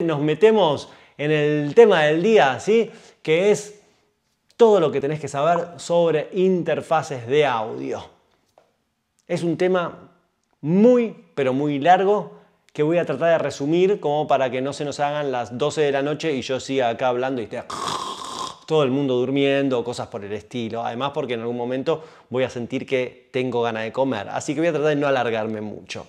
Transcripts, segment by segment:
nos metemos en el tema del día, ¿sí? Que es todo lo que tenés que saber sobre interfaces de audio. Es un tema muy, pero muy largo que voy a tratar de resumir como para que no se nos hagan las 12 de la noche y yo siga acá hablando y esté todo el mundo durmiendo, cosas por el estilo. Además porque en algún momento voy a sentir que tengo ganas de comer. Así que voy a tratar de no alargarme mucho.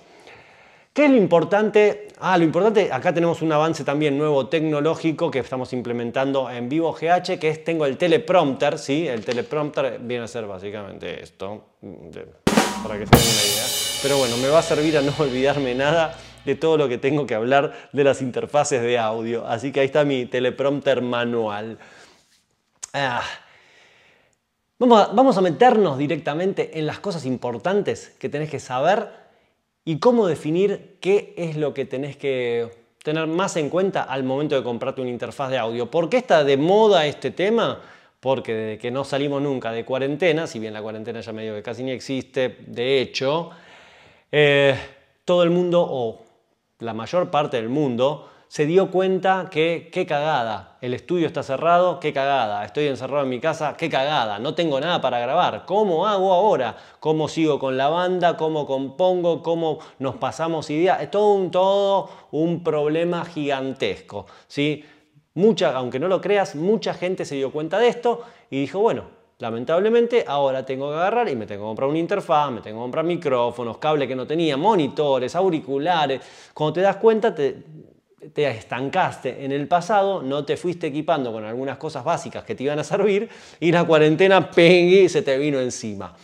¿Qué es lo importante? Ah, lo importante, acá tenemos un avance también nuevo tecnológico que estamos implementando en Vivo GH, que es, tengo el teleprompter, ¿sí? El teleprompter viene a ser básicamente esto, para que se una idea. Pero bueno, me va a servir a no olvidarme nada de todo lo que tengo que hablar de las interfaces de audio. Así que ahí está mi teleprompter manual. Ah. Vamos a meternos directamente en las cosas importantes que tenés que saber y cómo definir qué es lo que tenés que tener más en cuenta al momento de comprarte una interfaz de audio. ¿Por qué está de moda este tema? Porque desde que no salimos nunca de cuarentena, si bien la cuarentena ya medio que casi ni existe, de hecho, eh, todo el mundo, o la mayor parte del mundo, se dio cuenta que qué cagada, el estudio está cerrado, qué cagada, estoy encerrado en mi casa, qué cagada, no tengo nada para grabar, ¿cómo hago ahora? ¿Cómo sigo con la banda? ¿Cómo compongo? ¿Cómo nos pasamos ideas? Es todo un, todo un problema gigantesco, ¿sí? Mucha, aunque no lo creas, mucha gente se dio cuenta de esto y dijo, bueno, lamentablemente ahora tengo que agarrar y me tengo que comprar una interfaz, me tengo que comprar micrófonos, cable que no tenía, monitores, auriculares. Cuando te das cuenta, te, te estancaste en el pasado, no te fuiste equipando con algunas cosas básicas que te iban a servir y la cuarentena pegue se te vino encima.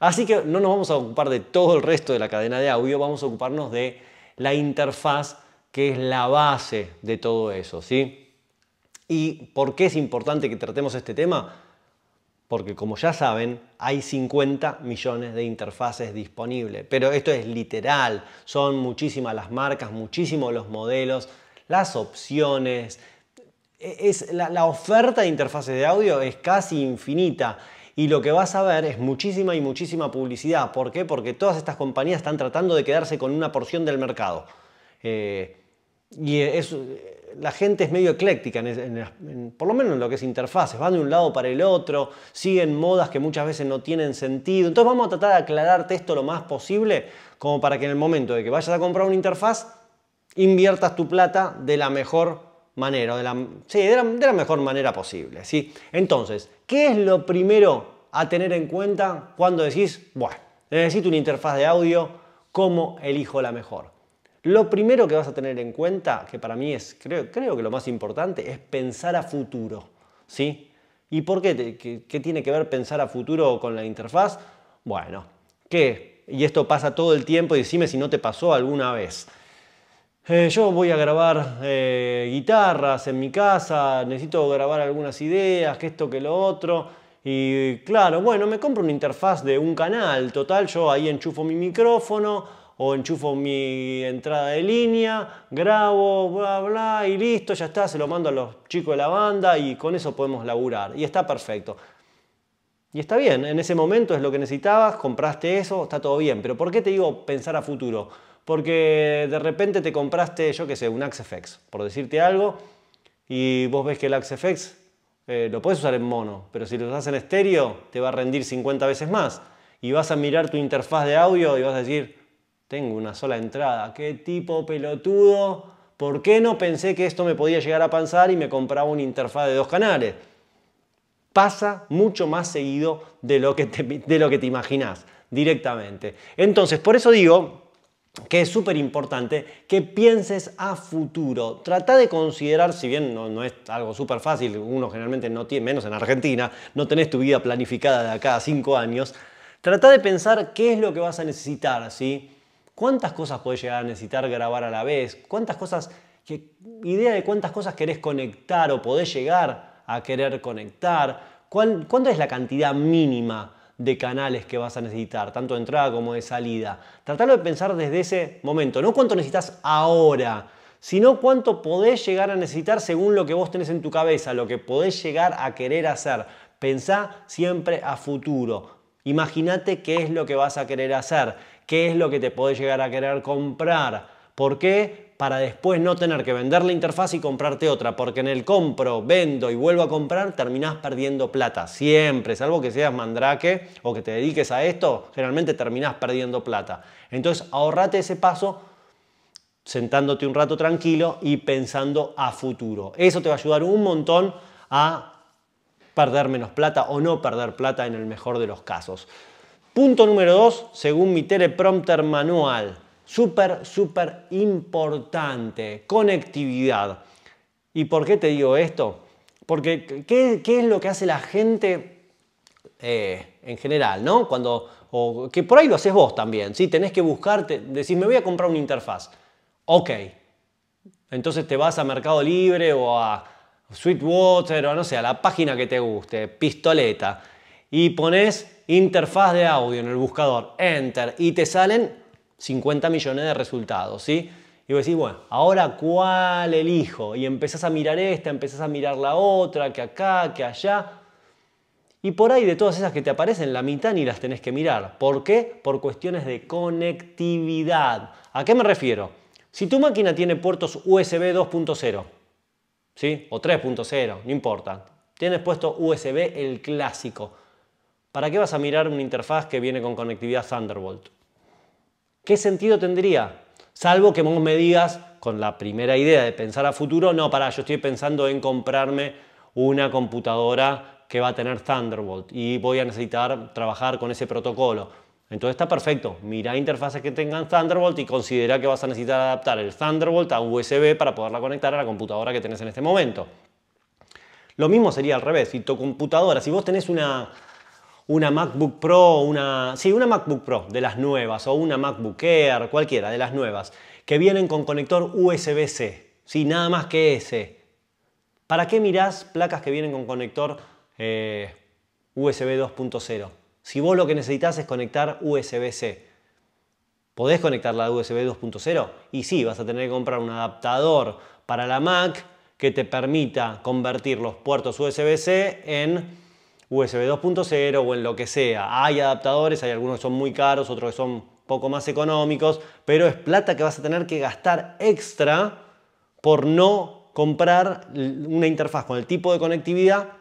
Así que no nos vamos a ocupar de todo el resto de la cadena de audio, vamos a ocuparnos de la interfaz que es la base de todo eso, ¿sí? ¿Y por qué es importante que tratemos este tema? Porque como ya saben, hay 50 millones de interfaces disponibles, pero esto es literal, son muchísimas las marcas, muchísimos los modelos, las opciones, es, la, oferta de interfaces de audio es casi infinita y lo que vas a ver es muchísima y muchísima publicidad. ¿Por qué? Porque todas estas compañías están tratando de quedarse con una porción del mercado. Eh, y es, la gente es medio ecléctica, por lo menos en lo que es interfaces, van de un lado para el otro, siguen modas que muchas veces no tienen sentido. Entonces vamos a tratar de aclararte esto lo más posible, como para que en el momento de que vayas a comprar una interfaz, inviertas tu plata de la mejor manera, de la, sí, de la, mejor manera posible. ¿sí? Entonces, ¿qué es lo primero a tener en cuenta cuando decís, bueno, necesito una interfaz de audio, ¿cómo elijo la mejor? Lo primero que vas a tener en cuenta, que para mí es, creo, creo que lo más importante, es pensar a futuro. ¿sí? ¿Y por qué? ¿Qué, tiene que ver pensar a futuro con la interfaz? Bueno, ¿qué? Y esto pasa todo el tiempo y decime si no te pasó alguna vez. Eh, yo voy a grabar eh, guitarras en mi casa, necesito grabar algunas ideas, que esto, que lo otro. Y claro, bueno, me compro una interfaz de un canal, total, yo ahí enchufo mi micrófono o enchufo mi entrada de línea, grabo, bla, bla, y listo, ya está, se lo mando a los chicos de la banda y con eso podemos laburar. Y está perfecto. Y está bien, en ese momento es lo que necesitabas, compraste eso, está todo bien. Pero ¿por qué te digo pensar a futuro? Porque de repente te compraste, yo qué sé, un AxeFX, por decirte algo, y vos ves que el AxeFX eh, lo puedes usar en mono, pero si lo usas en estéreo te va a rendir 50 veces más. Y vas a mirar tu interfaz de audio y vas a decir, tengo una sola entrada, qué tipo pelotudo, ¿por qué no pensé que esto me podía llegar a pasar y me compraba una interfaz de dos canales? Pasa mucho más seguido de lo que de lo que te imaginas directamente. Entonces, por eso digo que es súper importante que pienses a futuro. Trata de considerar, si bien no, es algo súper fácil, uno generalmente no tiene, menos en Argentina, no tenés tu vida planificada de acá a cinco años, trata de pensar qué es lo que vas a necesitar, ¿sí? ¿Cuántas cosas podés llegar a necesitar grabar a la vez? ¿Cuántas cosas, idea de cuántas cosas querés conectar o podés llegar a querer conectar? ¿Cuánta es la cantidad mínima de canales que vas a necesitar, tanto de entrada como de salida? Tratarlo de pensar desde ese momento, no cuánto necesitas ahora, sino cuánto podés llegar a necesitar según lo que vos tenés en tu cabeza, lo que podés llegar a querer hacer. Pensá siempre a futuro. Imagínate qué es lo que vas a querer hacer qué es lo que te puede llegar a querer comprar. ¿Por qué? para después no tener que vender la interfaz y comprarte otra, porque en el compro, vendo y vuelvo a comprar, terminás perdiendo plata. Siempre, salvo que seas mandrake o que te dediques a esto, generalmente terminás perdiendo plata. Entonces, ahorrate ese paso sentándote un rato tranquilo y pensando a futuro. Eso te va a ayudar un montón a perder menos plata o no perder plata en el mejor de los casos. Punto número dos, según mi teleprompter manual. Súper, súper importante. Conectividad. ¿Y por qué te digo esto? Porque ¿qué, es lo que hace la gente eh, en general? ¿no? Cuando, o que por ahí lo haces vos también. ¿sí? Tenés que buscarte, decís, me voy a comprar una interfaz. Ok. Entonces te vas a Mercado Libre o a Sweetwater o no sé, a la página que te guste, pistoleta, y pones interfaz de audio en el buscador, enter, y te salen 50 millones de resultados, ¿sí? Y vos decís, bueno, ahora cuál elijo? Y empezás a mirar esta, empezás a mirar la otra, que acá, que allá. Y por ahí de todas esas que te aparecen, la mitad ni las tenés que mirar. ¿Por qué? Por cuestiones de conectividad. ¿A qué me refiero? Si tu máquina tiene puertos USB 2.0, ¿sí? O 3.0, no importa. Tienes puesto USB el clásico. ¿Para qué vas a mirar una interfaz que viene con conectividad Thunderbolt? ¿Qué sentido tendría? Salvo que vos me digas, con la primera idea de pensar a futuro, no, para, yo estoy pensando en comprarme una computadora que va a tener Thunderbolt y voy a necesitar trabajar con ese protocolo. Entonces está perfecto, mira interfaces que tengan Thunderbolt y considera que vas a necesitar adaptar el Thunderbolt a USB para poderla conectar a la computadora que tenés en este momento. Lo mismo sería al revés, si tu computadora, si vos tenés una, una MacBook Pro, una, sí, una MacBook Pro de las nuevas o una MacBook Air, cualquiera de las nuevas, que vienen con conector USB-C, ¿sí? nada más que ese. ¿Para qué mirás placas que vienen con conector eh, USB 2.0? Si vos lo que necesitas es conectar USB-C, ¿podés conectar la USB 2.0? Y sí, vas a tener que comprar un adaptador para la Mac que te permita convertir los puertos USB-C en USB 2.0 o en lo que sea. Hay adaptadores, hay algunos que son muy caros, otros que son poco más económicos, pero es plata que vas a tener que gastar extra por no comprar una interfaz con el tipo de conectividad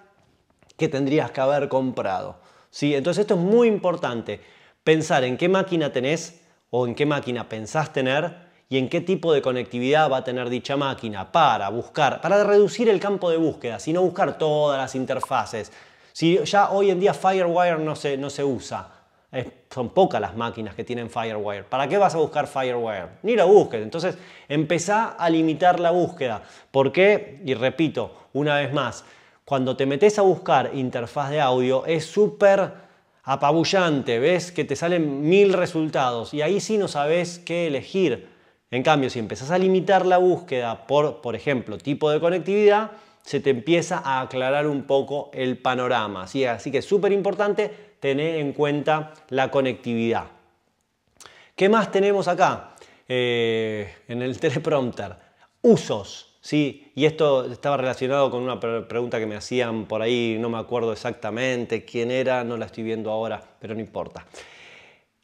que tendrías que haber comprado. ¿Sí? Entonces esto es muy importante, pensar en qué máquina tenés o en qué máquina pensás tener y en qué tipo de conectividad va a tener dicha máquina para buscar, para reducir el campo de búsqueda, sino buscar todas las interfaces, si ya hoy en día Firewire no se, no se usa, son pocas las máquinas que tienen Firewire. ¿Para qué vas a buscar Firewire? Ni la busques. Entonces, empezá a limitar la búsqueda. ¿Por qué? Y repito, una vez más, cuando te metes a buscar interfaz de audio es súper apabullante, ves que te salen mil resultados y ahí sí no sabes qué elegir. En cambio, si empezás a limitar la búsqueda por, por ejemplo, tipo de conectividad, se te empieza a aclarar un poco el panorama. Así, que es súper importante tener en cuenta la conectividad. ¿Qué más tenemos acá eh, en el teleprompter? Usos. ¿sí? Y esto estaba relacionado con una pregunta que me hacían por ahí, no me acuerdo exactamente quién era, no la estoy viendo ahora, pero no importa.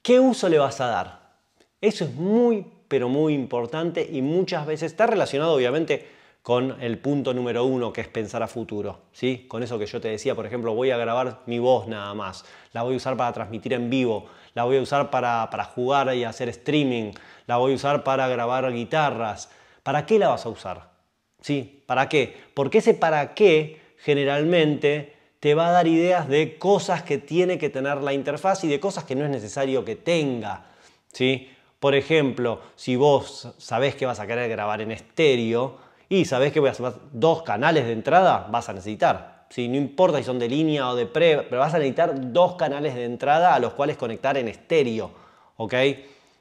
¿Qué uso le vas a dar? Eso es muy, pero muy importante y muchas veces está relacionado obviamente con el punto número uno que es pensar a futuro. ¿sí? Con eso que yo te decía, por ejemplo, voy a grabar mi voz nada más, la voy a usar para transmitir en vivo, la voy a usar para, para jugar y hacer streaming, la voy a usar para grabar guitarras. ¿Para qué la vas a usar? ¿Sí? ¿Para qué? Porque ese para qué generalmente te va a dar ideas de cosas que tiene que tener la interfaz y de cosas que no es necesario que tenga. ¿sí? Por ejemplo, si vos sabés que vas a querer grabar en estéreo, y sabes que voy a hacer dos canales de entrada, vas a necesitar. Si no importa si son de línea o de pre, pero vas a necesitar dos canales de entrada a los cuales conectar en estéreo. ¿Ok?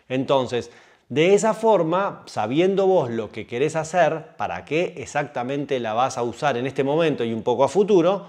Entonces, de esa forma, sabiendo vos lo que querés hacer, para qué exactamente la vas a usar en este momento y un poco a futuro,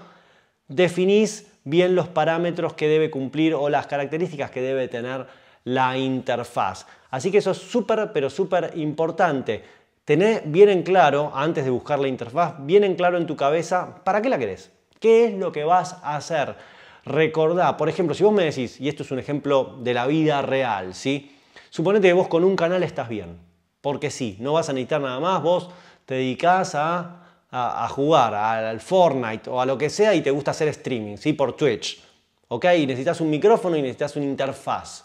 definís bien los parámetros que debe cumplir o las características que debe tener la interfaz. Así que eso es súper, pero súper importante. Tené bien en claro, antes de buscar la interfaz, bien en claro en tu cabeza, ¿para qué la querés? ¿Qué es lo que vas a hacer? Recordá, por ejemplo, si vos me decís, y esto es un ejemplo de la vida real, ¿sí? Suponete que vos con un canal estás bien, Porque sí, no vas a necesitar nada más, vos te dedicás a, a, jugar al Fortnite o a lo que sea y te gusta hacer streaming, ¿sí? Por Twitch. ¿Ok? Y necesitas un micrófono y necesitas una interfaz.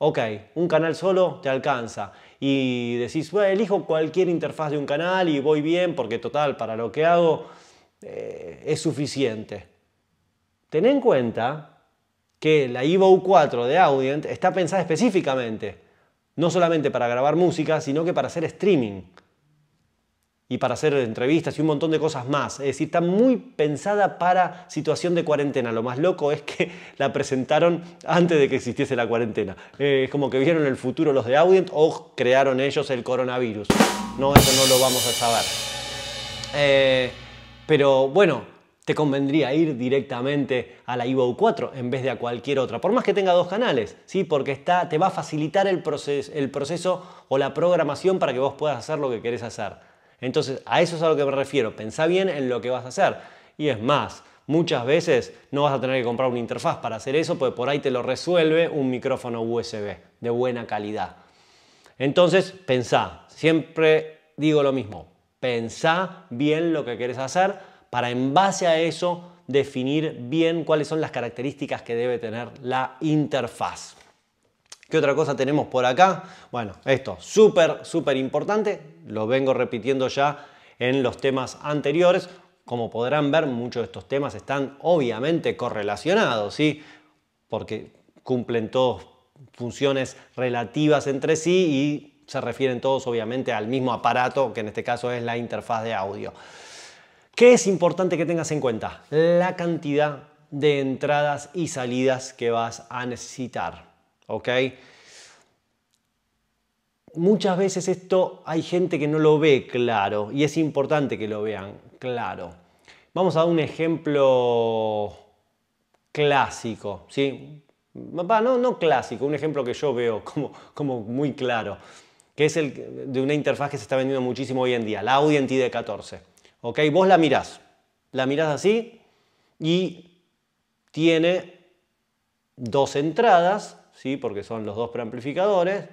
Ok, un canal solo te alcanza. Y decís, bueno, elijo cualquier interfaz de un canal y voy bien porque total, para lo que hago eh, es suficiente. Ten en cuenta que la Evo 4 de Audient está pensada específicamente, no solamente para grabar música, sino que para hacer streaming y para hacer entrevistas y un montón de cosas más. Es decir, está muy pensada para situación de cuarentena. Lo más loco es que la presentaron antes de que existiese la cuarentena. Eh, es como que vieron el futuro los de Audient o crearon ellos el coronavirus. No, eso no lo vamos a saber. Eh, pero bueno, te convendría ir directamente a la Evo 4 en vez de a cualquier otra, por más que tenga dos canales, ¿sí? porque está, te va a facilitar el, el proceso o la programación para que vos puedas hacer lo que querés hacer. Entonces, a eso es a lo que me refiero. Pensá bien en lo que vas a hacer. Y es más, muchas veces no vas a tener que comprar una interfaz para hacer eso, porque por ahí te lo resuelve un micrófono USB de buena calidad. Entonces, pensá. Siempre digo lo mismo. Pensá bien lo que querés hacer para en base a eso definir bien cuáles son las características que debe tener la interfaz. ¿Qué otra cosa tenemos por acá? Bueno, esto, súper, súper importante, lo vengo repitiendo ya en los temas anteriores. Como podrán ver, muchos de estos temas están obviamente correlacionados, ¿sí? Porque cumplen todos funciones relativas entre sí y se refieren todos obviamente al mismo aparato, que en este caso es la interfaz de audio. ¿Qué es importante que tengas en cuenta? La cantidad de entradas y salidas que vas a necesitar. ¿Ok? Muchas veces esto hay gente que no lo ve claro y es importante que lo vean claro. Vamos a dar un ejemplo clásico, ¿sí? No, no clásico, un ejemplo que yo veo como, como muy claro, que es el de una interfaz que se está vendiendo muchísimo hoy en día, la Audient ID14. ¿Ok? Vos la mirás, la mirás así y tiene dos entradas ¿sí? porque son los dos preamplificadores,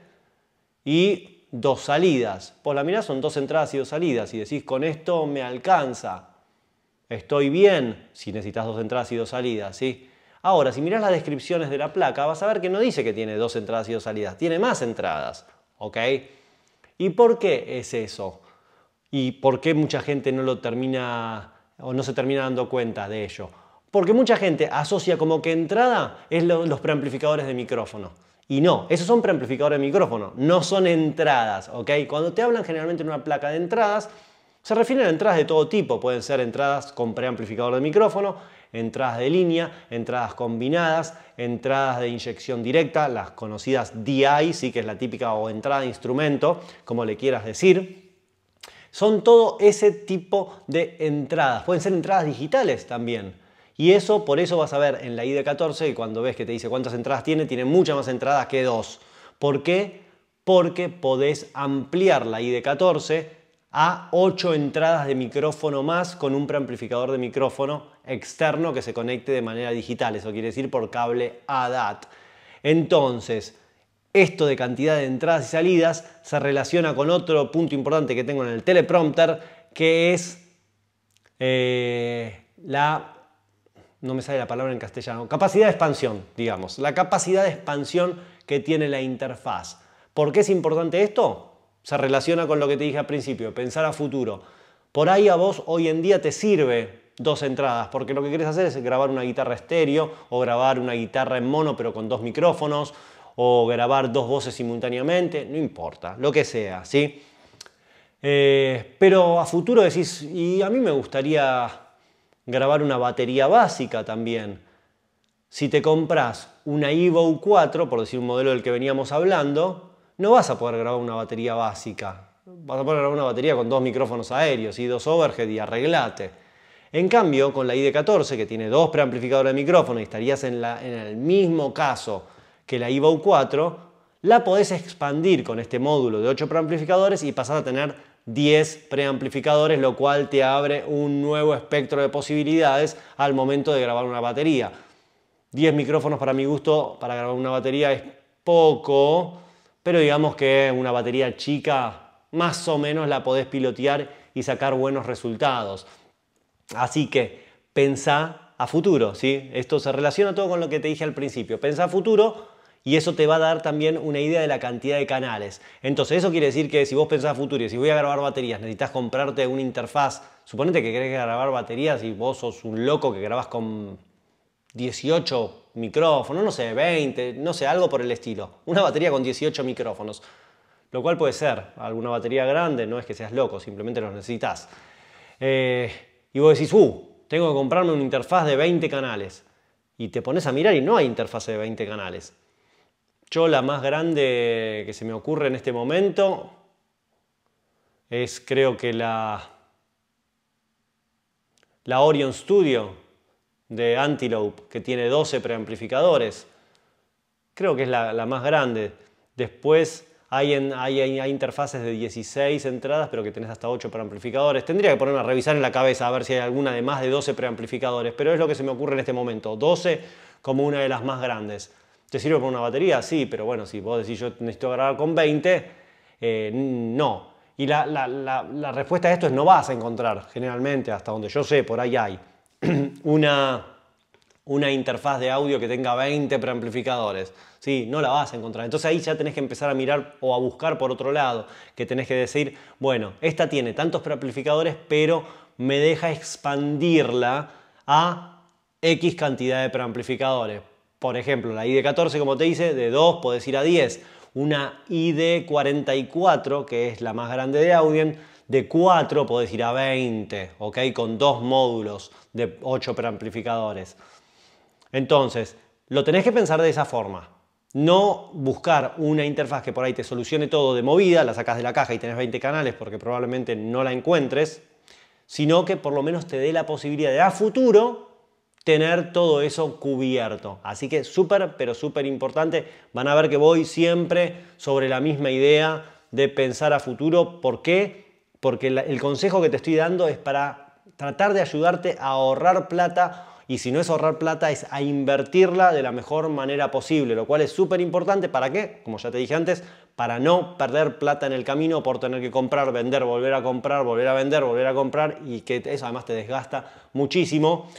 y dos salidas. Por la mirada son dos entradas y dos salidas, y decís, con esto me alcanza, estoy bien, si necesitas dos entradas y dos salidas. ¿sí? Ahora, si miras las descripciones de la placa, vas a ver que no dice que tiene dos entradas y dos salidas, tiene más entradas. ¿ok? ¿Y por qué es eso? ¿Y por qué mucha gente no lo termina o no se termina dando cuenta de ello? Porque mucha gente asocia como que entrada es los preamplificadores de micrófono. Y no, esos son preamplificadores de micrófono, no son entradas, ¿ok? Cuando te hablan generalmente en una placa de entradas, se refieren a entradas de todo tipo. Pueden ser entradas con preamplificador de micrófono, entradas de línea, entradas combinadas, entradas de inyección directa, las conocidas DI, sí que es la típica o entrada de instrumento, como le quieras decir. Son todo ese tipo de entradas. Pueden ser entradas digitales también. Y eso, por eso vas a ver en la ID14, cuando ves que te dice cuántas entradas tiene, tiene muchas más entradas que dos. ¿Por qué? Porque podés ampliar la ID14 a 8 entradas de micrófono más con un preamplificador de micrófono externo que se conecte de manera digital. Eso quiere decir por cable ADAT. Entonces, esto de cantidad de entradas y salidas se relaciona con otro punto importante que tengo en el teleprompter, que es eh, la no me sale la palabra en castellano, capacidad de expansión, digamos, la capacidad de expansión que tiene la interfaz. ¿Por qué es importante esto? Se relaciona con lo que te dije al principio, pensar a futuro. Por ahí a vos hoy en día te sirve dos entradas, porque lo que quieres hacer es grabar una guitarra estéreo o grabar una guitarra en mono pero con dos micrófonos o grabar dos voces simultáneamente, no importa, lo que sea, ¿sí? Eh, pero a futuro decís, y a mí me gustaría grabar una batería básica también. Si te compras una Evo 4, por decir un modelo del que veníamos hablando, no vas a poder grabar una batería básica. Vas a poder grabar una batería con dos micrófonos aéreos y dos overhead y arreglate. En cambio, con la ID14, que tiene dos preamplificadores de micrófono y estarías en, el mismo caso que la Evo 4, la podés expandir con este módulo de 8 preamplificadores y pasar a tener 10 preamplificadores, lo cual te abre un nuevo espectro de posibilidades al momento de grabar una batería. 10 micrófonos para mi gusto para grabar una batería es poco, pero digamos que una batería chica más o menos la podés pilotear y sacar buenos resultados. Así que pensá a futuro, ¿sí? Esto se relaciona todo con lo que te dije al principio. Pensá a futuro y eso te va a dar también una idea de la cantidad de canales. Entonces, eso quiere decir que si vos pensás futuro y si voy a grabar baterías, necesitas comprarte una interfaz. Suponete que querés grabar baterías y vos sos un loco que grabas con 18 micrófonos, no sé, 20, no sé, algo por el estilo. Una batería con 18 micrófonos. Lo cual puede ser alguna batería grande, no es que seas loco, simplemente los necesitas. Eh, y vos decís, uh, tengo que comprarme una interfaz de 20 canales. Y te pones a mirar y no hay interfaz de 20 canales. Yo la más grande que se me ocurre en este momento es creo que la, la Orion Studio de Antelope, que tiene 12 preamplificadores. Creo que es la, la más grande. Después hay, hay, interfaces de 16 entradas, pero que tenés hasta 8 preamplificadores. Tendría que ponerme a revisar en la cabeza a ver si hay alguna de más de 12 preamplificadores, pero es lo que se me ocurre en este momento. 12 como una de las más grandes. ¿Te sirve para una batería? Sí, pero bueno, si vos decís yo necesito grabar con 20, eh, no. Y la, respuesta a esto es no vas a encontrar, generalmente, hasta donde yo sé, por ahí hay, una, una interfaz de audio que tenga 20 preamplificadores. Sí, no la vas a encontrar. Entonces ahí ya tenés que empezar a mirar o a buscar por otro lado, que tenés que decir, bueno, esta tiene tantos preamplificadores, pero me deja expandirla a X cantidad de preamplificadores. Por ejemplo, la ID14, como te dice, de 2 podés ir a 10. Una ID44, que es la más grande de Audien, de 4 podés ir a 20, ¿ok? Con dos módulos de 8 preamplificadores. Entonces, lo tenés que pensar de esa forma. No buscar una interfaz que por ahí te solucione todo de movida, la sacas de la caja y tenés 20 canales porque probablemente no la encuentres, sino que por lo menos te dé la posibilidad de a futuro tener todo eso cubierto. Así que súper, pero súper importante. Van a ver que voy siempre sobre la misma idea de pensar a futuro. ¿Por qué? Porque el consejo que te estoy dando es para tratar de ayudarte a ahorrar plata y si no es ahorrar plata es a invertirla de la mejor manera posible, lo cual es súper importante. ¿Para qué? Como ya te dije antes, para no perder plata en el camino por tener que comprar, vender, volver a comprar, volver a vender, volver a comprar y que eso además te desgasta muchísimo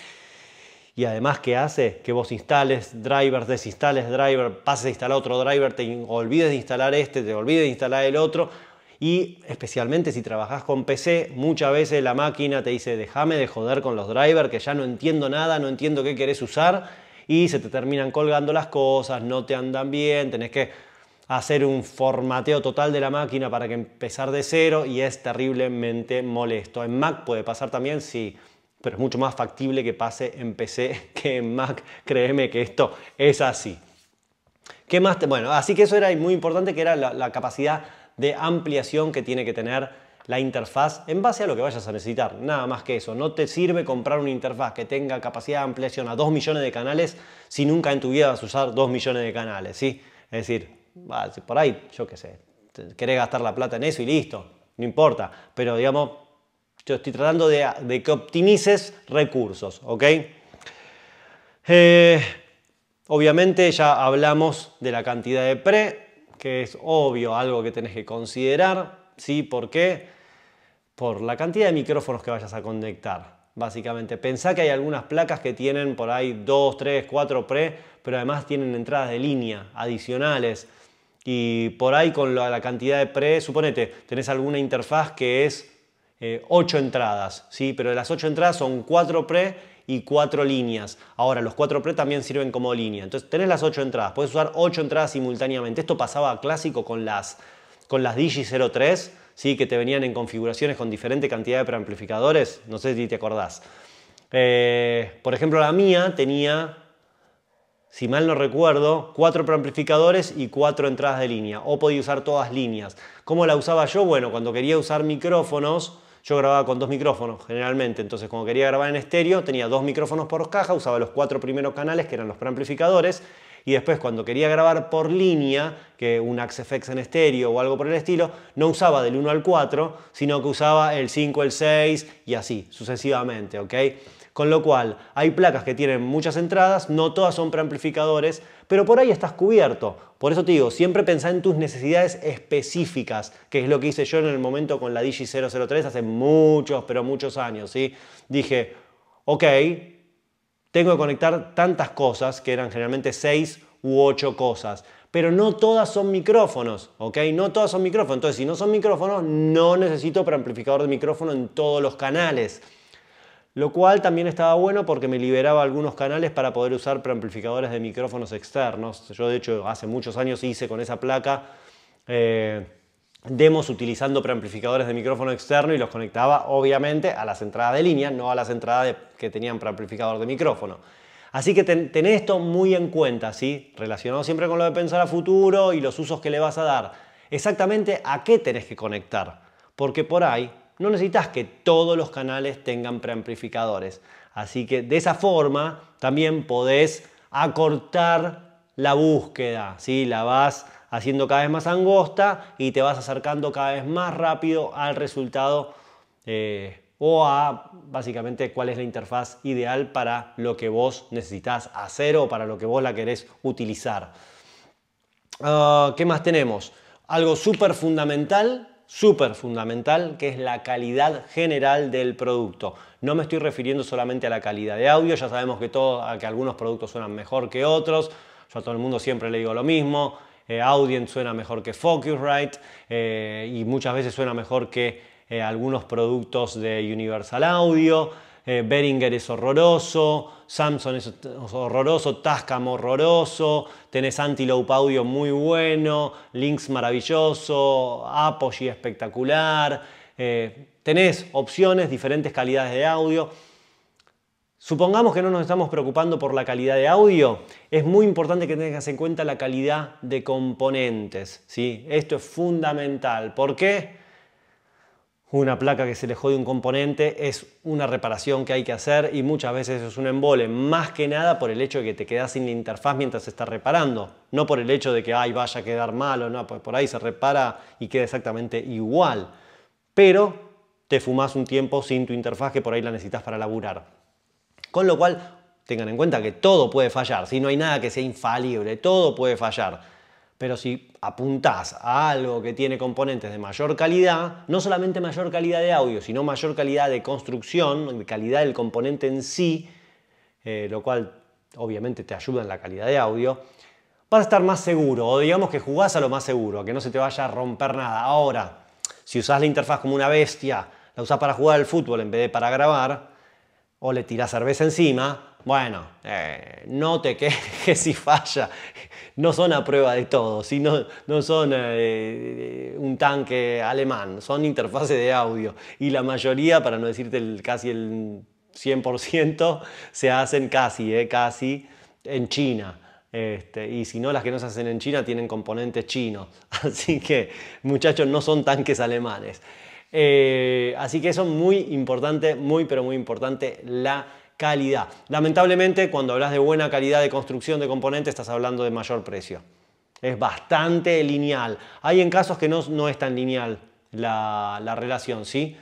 y además que hace que vos instales drivers, desinstales driver, pases a instalar otro driver, te olvides de instalar este, te olvides de instalar el otro. Y especialmente si trabajas con PC, muchas veces la máquina te dice déjame de joder con los drivers que ya no entiendo nada, no entiendo qué querés usar y se te terminan colgando las cosas, no te andan bien, tenés que hacer un formateo total de la máquina para que empezar de cero y es terriblemente molesto. En Mac puede pasar también si pero es mucho más factible que pase en PC que en Mac. Créeme que esto es así. ¿Qué más? Bueno, así que eso era muy importante, que era la, capacidad de ampliación que tiene que tener la interfaz en base a lo que vayas a necesitar. Nada más que eso. No te sirve comprar una interfaz que tenga capacidad de ampliación a 2 millones de canales si nunca en tu vida vas a usar 2 millones de canales. ¿sí? Es decir, por ahí, yo qué sé, querés gastar la plata en eso y listo. No importa. Pero digamos, yo estoy tratando de, que optimices recursos, ¿ok? Eh, obviamente ya hablamos de la cantidad de pre, que es obvio algo que tenés que considerar, ¿sí? ¿Por qué? Por la cantidad de micrófonos que vayas a conectar. Básicamente, pensá que hay algunas placas que tienen por ahí 2, 3, 4 pre, pero además tienen entradas de línea adicionales. Y por ahí con la cantidad de pre, suponete, tenés alguna interfaz que es eh, ocho entradas, ¿sí? pero de las ocho entradas son cuatro pre y cuatro líneas. Ahora, los cuatro pre también sirven como línea. Entonces, tenés las ocho entradas, puedes usar ocho entradas simultáneamente. Esto pasaba clásico con las, con las Digi 03, ¿sí? que te venían en configuraciones con diferente cantidad de preamplificadores. No sé si te acordás. Eh, por ejemplo, la mía tenía si mal no recuerdo, cuatro preamplificadores y cuatro entradas de línea, o podía usar todas líneas. ¿Cómo la usaba yo? Bueno, cuando quería usar micrófonos, yo grababa con dos micrófonos generalmente, entonces cuando quería grabar en estéreo tenía dos micrófonos por caja, usaba los cuatro primeros canales que eran los preamplificadores y después cuando quería grabar por línea, que un FX en estéreo o algo por el estilo, no usaba del 1 al 4, sino que usaba el 5, el 6 y así sucesivamente, ¿ok? Con lo cual, hay placas que tienen muchas entradas, no todas son preamplificadores, pero por ahí estás cubierto. Por eso te digo, siempre pensá en tus necesidades específicas, que es lo que hice yo en el momento con la Digi003 hace muchos, pero muchos años. ¿sí? Dije, ok, tengo que conectar tantas cosas, que eran generalmente seis u ocho cosas, pero no todas son micrófonos, ¿ok? No todas son micrófonos. Entonces, si no son micrófonos, no necesito preamplificador de micrófono en todos los canales. Lo cual también estaba bueno porque me liberaba algunos canales para poder usar preamplificadores de micrófonos externos. Yo de hecho hace muchos años hice con esa placa eh, demos utilizando preamplificadores de micrófono externo y los conectaba obviamente a las entradas de línea, no a las entradas que tenían preamplificador de micrófono. Así que ten, esto muy en cuenta, ¿sí? relacionado siempre con lo de pensar a futuro y los usos que le vas a dar. Exactamente a qué tenés que conectar, porque por ahí no necesitas que todos los canales tengan preamplificadores. Así que de esa forma también podés acortar la búsqueda, ¿sí? la vas haciendo cada vez más angosta y te vas acercando cada vez más rápido al resultado eh, o a básicamente cuál es la interfaz ideal para lo que vos necesitas hacer o para lo que vos la querés utilizar. Ah, ¿Qué más tenemos? Algo súper fundamental súper fundamental, que es la calidad general del producto. No me estoy refiriendo solamente a la calidad de audio, ya sabemos que, todo, que algunos productos suenan mejor que otros, yo a todo el mundo siempre le digo lo mismo, eh, suena mejor que Focusrite eh, y muchas veces suena mejor que eh, algunos productos de Universal Audio, eh, Behringer es horroroso, Samsung es horroroso, Tascam horroroso, tenés Antilope Audio muy bueno, Lynx maravilloso, Apogee espectacular, eh, tenés opciones, diferentes calidades de audio. Supongamos que no nos estamos preocupando por la calidad de audio, es muy importante que tengas en cuenta la calidad de componentes. ¿sí? Esto es fundamental. ¿Por qué? Una placa que se le jode un componente es una reparación que hay que hacer y muchas veces es un embole, más que nada por el hecho de que te quedas sin la interfaz mientras se está reparando, no por el hecho de que ay, vaya a quedar mal o no, pues por ahí se repara y queda exactamente igual, pero te fumas un tiempo sin tu interfaz que por ahí la necesitas para laburar. Con lo cual, tengan en cuenta que todo puede fallar, si no hay nada que sea infalible, todo puede fallar. Pero si apuntás a algo que tiene componentes de mayor calidad, no solamente mayor calidad de audio, sino mayor calidad de construcción, de calidad del componente en sí, eh, lo cual obviamente te ayuda en la calidad de audio, vas a estar más seguro, o digamos que jugás a lo más seguro, a que no se te vaya a romper nada. Ahora, si usás la interfaz como una bestia, la usás para jugar al fútbol en vez de para grabar, o le tirás cerveza encima, bueno, eh, no te quejes si falla. No son a prueba de todo, no son eh, un tanque alemán, son interfaces de audio. Y la mayoría, para no decirte casi el 100%, se hacen casi, eh, casi en China. Este, y si no, las que no se hacen en China tienen componentes chinos. Así que, muchachos, no son tanques alemanes. así que eso es muy importante, muy pero muy importante, la calidad. Lamentablemente, cuando hablas de buena calidad de construcción de componentes, estás hablando de mayor precio. Es bastante lineal. Hay en casos que no, no es tan lineal la, la relación, ¿sí?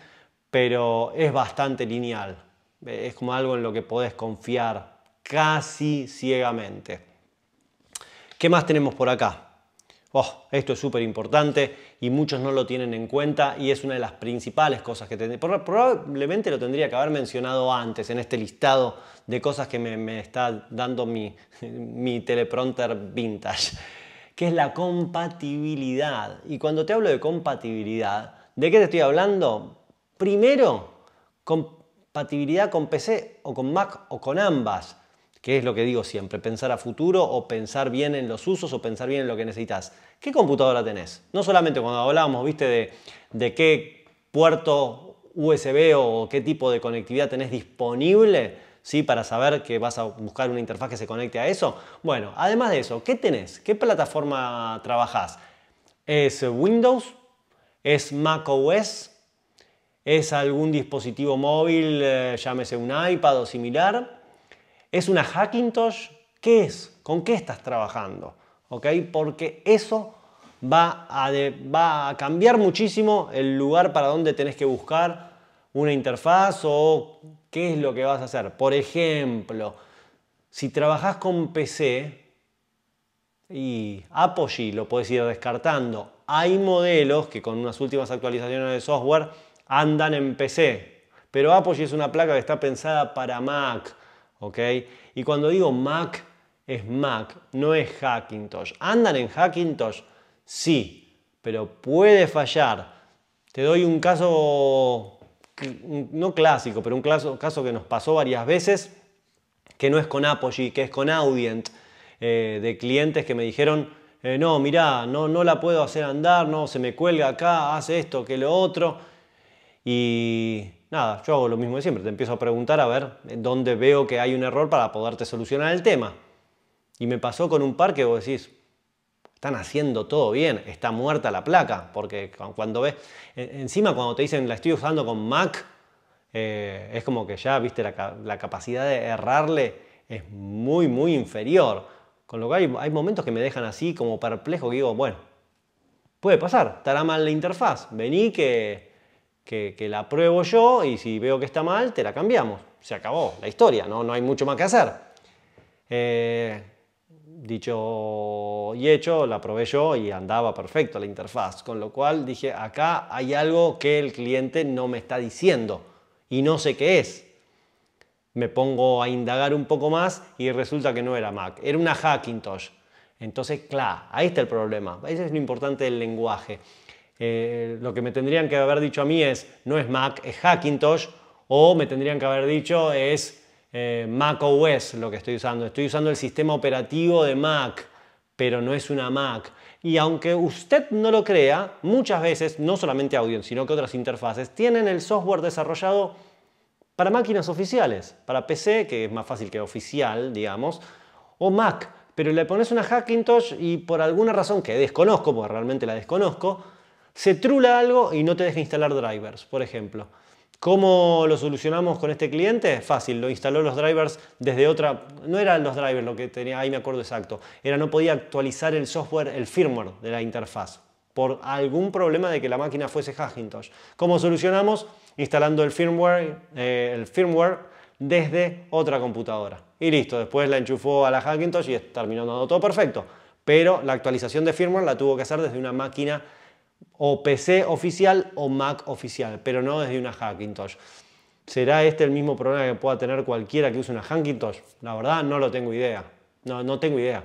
Pero es bastante lineal. Es como algo en lo que podés confiar casi ciegamente. ¿Qué más tenemos por acá? Oh, esto es súper importante y muchos no lo tienen en cuenta y es una de las principales cosas que tendría. Probablemente lo tendría que haber mencionado antes en este listado de cosas que me, está dando mi, mi teleprompter vintage, que es la compatibilidad. Y cuando te hablo de compatibilidad, ¿de qué te estoy hablando? Primero, compatibilidad con PC o con Mac o con ambas que es lo que digo siempre, pensar a futuro o pensar bien en los usos o pensar bien en lo que necesitas. ¿Qué computadora tenés? No solamente cuando hablábamos, viste, de, de qué puerto USB o qué tipo de conectividad tenés disponible, ¿sí? Para saber que vas a buscar una interfaz que se conecte a eso. Bueno, además de eso, ¿qué tenés? ¿Qué plataforma trabajás? ¿Es Windows? ¿Es Mac OS? ¿Es algún dispositivo móvil, eh, llámese un iPad o similar? ¿Es una Hackintosh? ¿Qué es? ¿Con qué estás trabajando? Porque eso va a, cambiar muchísimo el lugar para donde tenés que buscar una interfaz o qué es lo que vas a hacer. Por ejemplo, si trabajas con PC y Apogee lo puedes ir descartando. Hay modelos que con unas últimas actualizaciones de software andan en PC, pero Apogee es una placa que está pensada para Mac, ¿ok? Y cuando digo Mac, es Mac, no es Hackintosh. ¿Andan en Hackintosh? Sí, pero puede fallar. Te doy un caso, no clásico, pero un caso, que nos pasó varias veces que no es con Apogee, que es con Audient, eh, de clientes que me dijeron, eh, no, mirá, no, no la puedo hacer andar, no, se me cuelga acá, hace esto, que lo otro. Y nada, yo hago lo mismo de siempre, te empiezo a preguntar a ver dónde veo que hay un error para poderte solucionar el tema. Y me pasó con un par que vos decís, están haciendo todo bien, está muerta la placa, porque cuando ves, encima cuando te dicen la estoy usando con Mac, eh, es como que ya, viste, la, capacidad de errarle es muy, muy inferior. Con lo cual hay, momentos que me dejan así como perplejo que digo, bueno, puede pasar, estará mal la interfaz, vení que, que, la pruebo yo y si veo que está mal, te la cambiamos. Se acabó la historia, no, no hay mucho más que hacer. Eh, dicho y hecho, la probé yo y andaba perfecto la interfaz, con lo cual dije, acá hay algo que el cliente no me está diciendo y no sé qué es. Me pongo a indagar un poco más y resulta que no era Mac, era una Hackintosh. Entonces, claro, ahí está el problema. Ese es lo importante del lenguaje. Eh, lo que me tendrían que haber dicho a mí es, no es Mac, es Hackintosh, o me tendrían que haber dicho es eh, Mac OS lo que estoy usando. Estoy usando el sistema operativo de Mac, pero no es una Mac. Y aunque usted no lo crea, muchas veces, no solamente Audio, sino que otras interfaces, tienen el software desarrollado para máquinas oficiales, para PC, que es más fácil que oficial, digamos, o Mac. Pero le pones una Hackintosh y por alguna razón que desconozco, porque realmente la desconozco, se trula algo y no te deja instalar drivers, por ejemplo. ¿Cómo lo solucionamos con este cliente? Fácil, lo instaló los drivers desde otra... No eran los drivers lo que tenía, ahí me acuerdo exacto. Era no podía actualizar el software, el firmware de la interfaz por algún problema de que la máquina fuese Hackintosh. ¿Cómo solucionamos? Instalando el firmware, eh, el firmware desde otra computadora. Y listo, después la enchufó a la Hackintosh y terminó dando todo perfecto. Pero la actualización de firmware la tuvo que hacer desde una máquina o PC oficial o Mac oficial, pero no desde una Hackintosh. ¿Será este el mismo problema que pueda tener cualquiera que use una Hackintosh? La verdad no lo tengo idea. No, no tengo idea.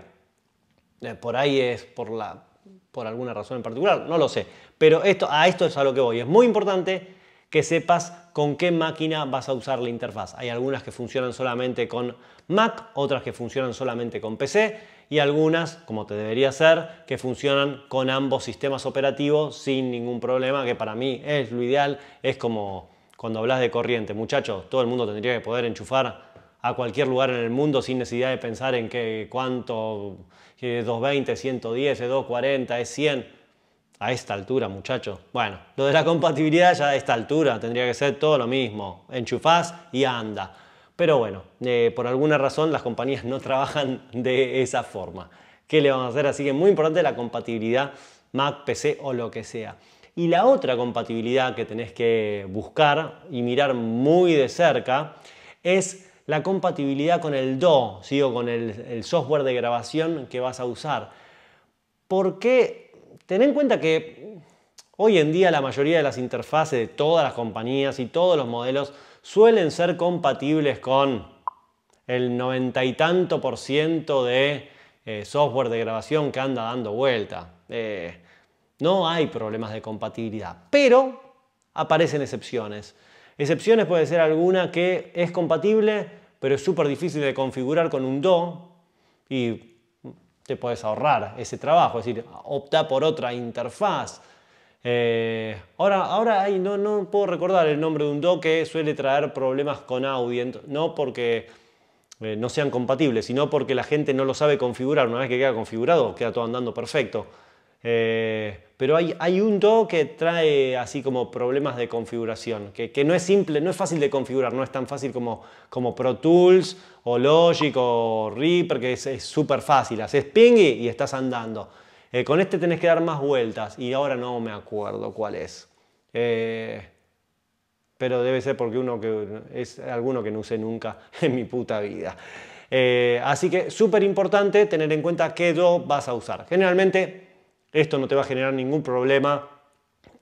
Eh, por ahí es por, la, por alguna razón en particular, no lo sé. Pero esto, a esto es a lo que voy. Es muy importante que sepas con qué máquina vas a usar la interfaz. Hay algunas que funcionan solamente con Mac, otras que funcionan solamente con PC y algunas, como te debería ser, que funcionan con ambos sistemas operativos sin ningún problema, que para mí es lo ideal, es como cuando hablas de corriente. Muchachos, todo el mundo tendría que poder enchufar a cualquier lugar en el mundo sin necesidad de pensar en qué cuánto, es 220, 110, es 240, es 100 a esta altura, muchachos. Bueno, lo de la compatibilidad ya a esta altura tendría que ser todo lo mismo. Enchufás y anda. Pero bueno, eh, por alguna razón las compañías no trabajan de esa forma. ¿Qué le vamos a hacer? Así que muy importante la compatibilidad Mac, PC o lo que sea. Y la otra compatibilidad que tenés que buscar y mirar muy de cerca es la compatibilidad con el DO, o con el, el software de grabación que vas a usar. ¿Por qué Ten en cuenta que hoy en día la mayoría de las interfaces de todas las compañías y todos los modelos suelen ser compatibles con el noventa y tanto por ciento de eh, software de grabación que anda dando vuelta. Eh, no hay problemas de compatibilidad, pero aparecen excepciones. Excepciones puede ser alguna que es compatible, pero es súper difícil de configurar con un DO y te puedes ahorrar ese trabajo, es decir, opta por otra interfaz. Eh, ahora, ahora no, puedo recordar el nombre de un DO que suele traer problemas con Audient, no porque eh, no sean compatibles, sino porque la gente no lo sabe configurar. Una vez que queda configurado, queda todo andando perfecto. Eh, pero hay, hay, un Do que trae así como problemas de configuración, que, no es simple, no es fácil de configurar, no es tan fácil como, como Pro Tools o Logic o Reaper, que es súper fácil, haces ping y, estás andando. Eh, con este tenés que dar más vueltas y ahora no me acuerdo cuál es. Eh, pero debe ser porque uno que es alguno que no usé nunca en mi puta vida. Eh, así que súper importante tener en cuenta qué DO vas a usar. Generalmente esto no te va a generar ningún problema,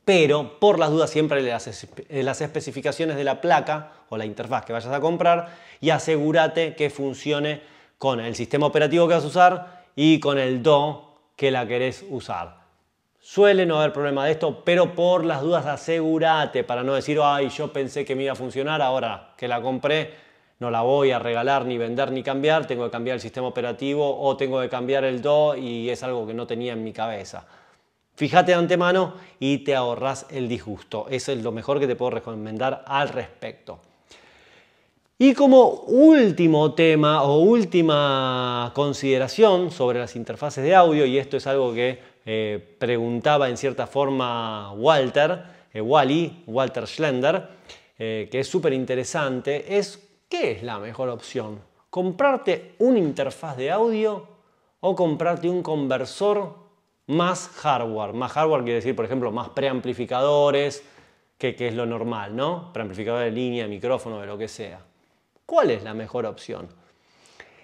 pero por las dudas siempre las, las especificaciones de la placa o la interfaz que vayas a comprar y asegúrate que funcione con el sistema operativo que vas a usar y con el DO que la querés usar. Suele no haber problema de esto, pero por las dudas asegúrate para no decir, ay, yo pensé que me iba a funcionar, ahora que la compré no la voy a regalar, ni vender, ni cambiar, tengo que cambiar el sistema operativo o tengo que cambiar el DO y es algo que no tenía en mi cabeza. Fíjate de antemano y te ahorras el disgusto. Eso es lo mejor que te puedo recomendar al respecto. Y como último tema o última consideración sobre las interfaces de audio, y esto es algo que eh, preguntaba en cierta forma Walter, eh, Wally, Walter Schlender, eh, que es súper interesante, es ¿qué es la mejor opción? ¿Comprarte una interfaz de audio o comprarte un conversor más hardware? Más hardware quiere decir, por ejemplo, más preamplificadores, que, que es lo normal, ¿no? Preamplificador de línea, micrófono, de lo que sea. ¿Cuál es la mejor opción?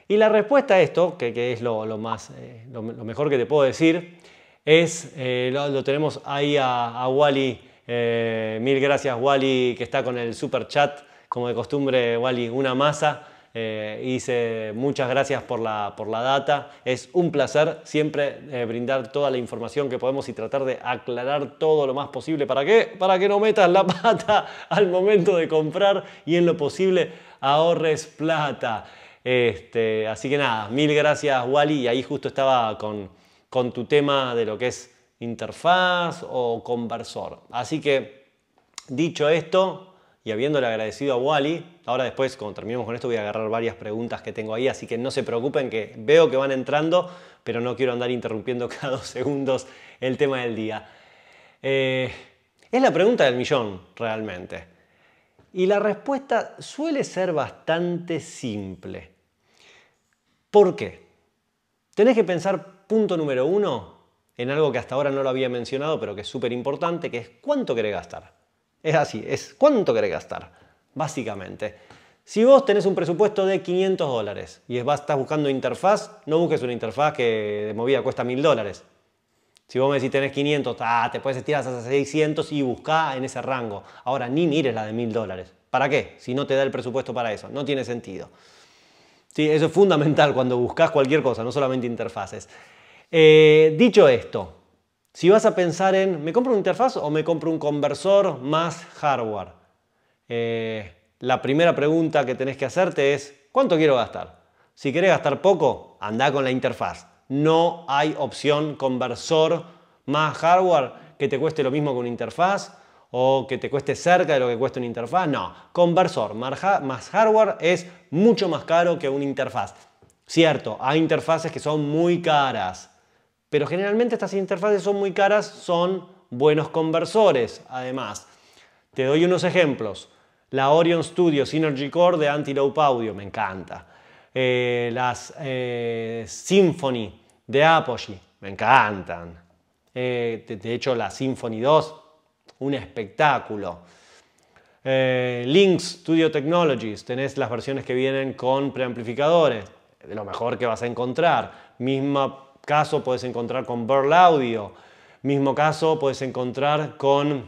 Y la respuesta a esto, que, es lo, más, eh, lo, mejor que te puedo decir, es, eh, lo, tenemos ahí a, Wally, eh, mil gracias Wally que está con el super chat, como de costumbre Wally, una masa. dice muchas gracias por la, por la data. Es un placer siempre brindar toda la información que podemos y tratar de aclarar todo lo más posible. ¿Para qué? Para que no metas la pata al momento de comprar y en lo posible ahorres plata. Este, así que nada, mil gracias Wally. Y ahí justo estaba con, con tu tema de lo que es interfaz o conversor. Así que dicho esto, y habiéndole agradecido a Wally, ahora después cuando terminemos con esto voy a agarrar varias preguntas que tengo ahí, así que no se preocupen que veo que van entrando, pero no quiero andar interrumpiendo cada dos segundos el tema del día. Eh, es la pregunta del millón, realmente. Y la respuesta suele ser bastante simple. ¿Por qué? Tenés que pensar, punto número uno, en algo que hasta ahora no lo había mencionado, pero que es súper importante, que es cuánto querés gastar. Es así, es cuánto querés gastar, básicamente. Si vos tenés un presupuesto de 500 dólares y estás buscando interfaz, no busques una interfaz que de movida cuesta 1000 dólares. Si vos me decís tenés 500, ah, te puedes estirar hasta 600 y buscá en ese rango. Ahora, ni mires la de 1000 dólares. ¿Para qué? Si no te da el presupuesto para eso. No tiene sentido. Sí, eso es fundamental cuando buscas cualquier cosa, no solamente interfaces. Eh, dicho esto, si vas a pensar en, ¿me compro una interfaz o me compro un conversor más hardware? Eh, la primera pregunta que tenés que hacerte es, ¿cuánto quiero gastar? Si querés gastar poco, anda con la interfaz no hay opción conversor más hardware que te cueste lo mismo que una interfaz o que te cueste cerca de lo que cuesta una interfaz. No, conversor más hardware es mucho más caro que una interfaz. Cierto, hay interfaces que son muy caras, pero generalmente estas interfaces son muy caras, son buenos conversores además. Te doy unos ejemplos. La Orion Studio Synergy Core de Antelope Audio, me encanta. Eh, las eh, Symphony de Apogee, me encantan. Eh, de, hecho, la Symphony 2, un espectáculo. Links Studio Technologies, tenés las versiones que vienen con preamplificadores, de lo mejor que vas a encontrar. Mismo caso puedes encontrar con Burl Audio, mismo caso puedes encontrar con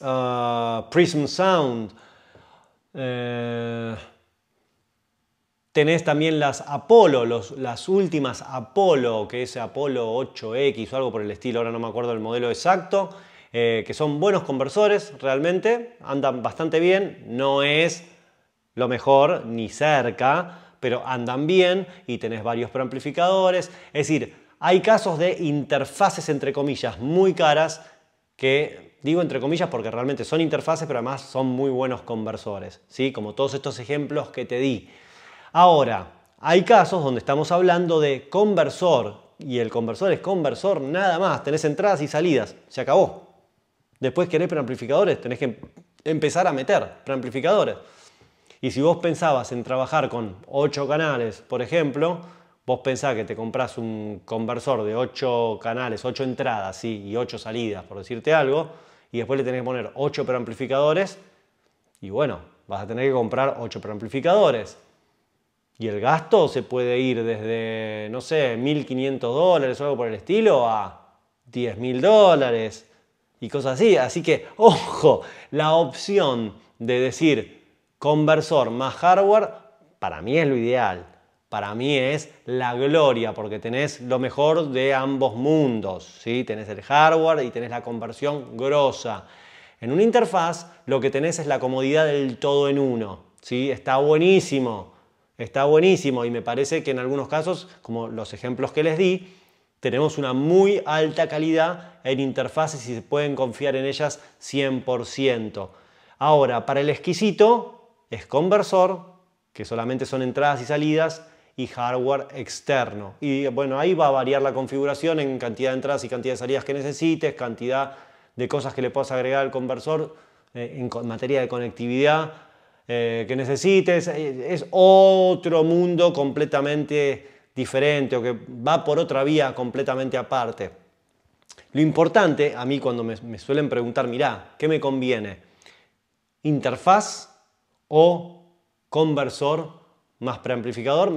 ah, Prism Sound. Tenés también las Apollo, las últimas Apollo, que es Apollo 8X o algo por el estilo, ahora no me acuerdo el modelo exacto, eh, que son buenos conversores realmente, andan bastante bien, no es lo mejor ni cerca, pero andan bien y tenés varios preamplificadores. Es decir, hay casos de interfaces entre comillas muy caras que digo entre comillas porque realmente son interfaces, pero además son muy buenos conversores, ¿sí? como todos estos ejemplos que te di. Ahora, hay casos donde estamos hablando de conversor y el conversor es conversor nada más, tenés entradas y salidas, se acabó. Después querés preamplificadores, tenés que empezar a meter preamplificadores. Y si vos pensabas en trabajar con 8 canales, por ejemplo, vos pensás que te compras un conversor de 8 canales, 8 entradas y 8 salidas, por decirte algo, y después le tenés que poner 8 preamplificadores, Y bueno, vas a tener que comprar 8 preamplificadores. Y el gasto se puede ir desde, no sé, 1.500 dólares o algo por el estilo a 10.000 dólares y cosas así. Así que, ojo, la opción de decir conversor más hardware, para mí es lo ideal. Para mí es la gloria, porque tenés lo mejor de ambos mundos. ¿sí? Tenés el hardware y tenés la conversión grosa. En una interfaz lo que tenés es la comodidad del todo en uno. ¿sí? Está buenísimo, está buenísimo y me parece que en algunos casos, como los ejemplos que les di, tenemos una muy alta calidad en interfaces y se pueden confiar en ellas 100%. Ahora, para el exquisito es conversor, que solamente son entradas y salidas, y hardware externo. Y bueno, ahí va a variar la configuración en cantidad de entradas y cantidad de salidas que necesites, cantidad de cosas que le puedas agregar al conversor eh, en materia de conectividad eh, que necesites. Eh, es otro mundo completamente diferente o que va por otra vía completamente aparte. Lo importante, a mí cuando me, suelen preguntar, mirá, ¿qué me conviene? ¿Interfaz o conversor más preamplificador?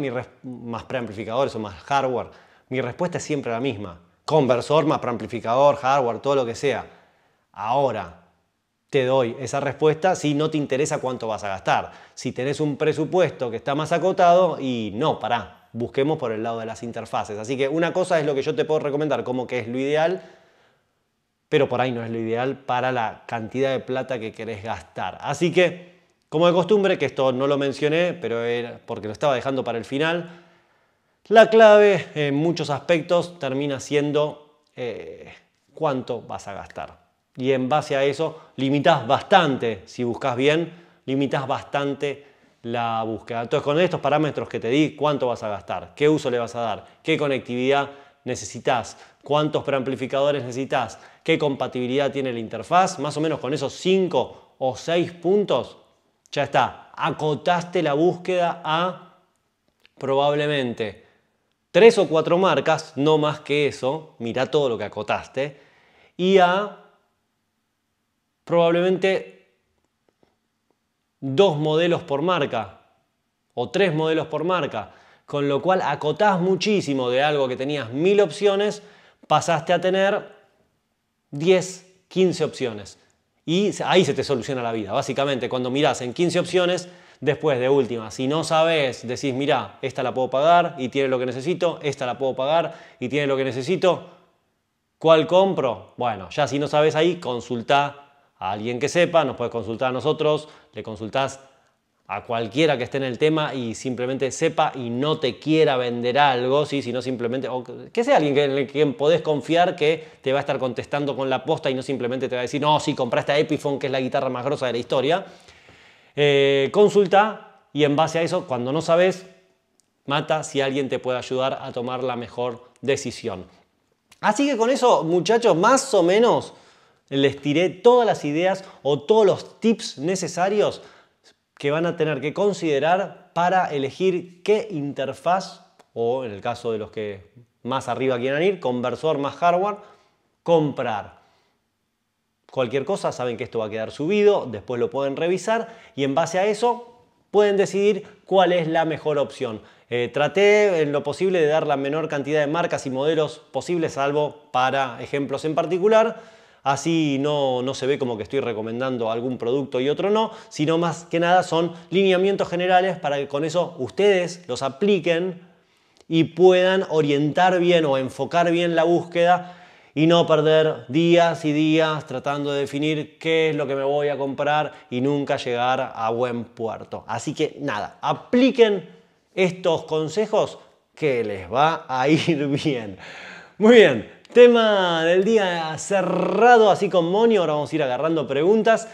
Más preamplificadores o más hardware. Mi respuesta es siempre la misma. Conversor más preamplificador, hardware, todo lo que sea. Ahora, te doy esa respuesta si no te interesa cuánto vas a gastar. Si tenés un presupuesto que está más acotado y no, pará, busquemos por el lado de las interfaces. Así que una cosa es lo que yo te puedo recomendar como que es lo ideal, pero por ahí no es lo ideal para la cantidad de plata que querés gastar. Así que, como de costumbre, que esto no lo mencioné, pero porque lo estaba dejando para el final, la clave en muchos aspectos termina siendo eh, cuánto vas a gastar. Y en base a eso limitas bastante, si buscas bien, limitas bastante la búsqueda. Entonces, con estos parámetros que te di, ¿cuánto vas a gastar? ¿Qué uso le vas a dar? ¿Qué conectividad necesitas? ¿Cuántos preamplificadores necesitas? ¿Qué compatibilidad tiene la interfaz? Más o menos con esos 5 o 6 puntos, ya está. Acotaste la búsqueda a probablemente 3 o 4 marcas, no más que eso. Mira todo lo que acotaste. Y a probablemente dos modelos por marca o tres modelos por marca, con lo cual acotás muchísimo de algo que tenías mil opciones, pasaste a tener 10, 15 opciones. Y ahí se te soluciona la vida. Básicamente, cuando mirás en 15 opciones, después de última, si no sabes, decís, mira, esta la puedo pagar y tiene lo que necesito, esta la puedo pagar y tiene lo que necesito, ¿cuál compro? Bueno, ya si no sabes ahí, consulta a alguien que sepa, nos puedes consultar a nosotros, le consultás a cualquiera que esté en el tema y simplemente sepa y no te quiera vender algo, ¿sí? sino simplemente, que sea alguien en que podés confiar que te va a estar contestando con la posta y no simplemente te va a decir, no, sí, compraste Epiphone, que es la guitarra más grosa de la historia. Eh, consulta y en base a eso, cuando no sabes, mata si alguien te puede ayudar a tomar la mejor decisión. Así que con eso, muchachos, más o menos les tiré todas las ideas o todos los tips necesarios que van a tener que considerar para elegir qué interfaz, o en el caso de los que más arriba quieran ir, conversor más hardware, comprar. Cualquier cosa, saben que esto va a quedar subido, después lo pueden revisar y en base a eso pueden decidir cuál es la mejor opción. Eh, traté en lo posible de dar la menor cantidad de marcas y modelos posibles, salvo para ejemplos en particular Así no, no se ve como que estoy recomendando algún producto y otro no, sino más que nada son lineamientos generales para que con eso ustedes los apliquen y puedan orientar bien o enfocar bien la búsqueda y no perder días y días tratando de definir qué es lo que me voy a comprar y nunca llegar a buen puerto. Así que nada, apliquen estos consejos que les va a ir bien. Muy bien, Tema del día cerrado así con Moni, ahora vamos a ir agarrando preguntas.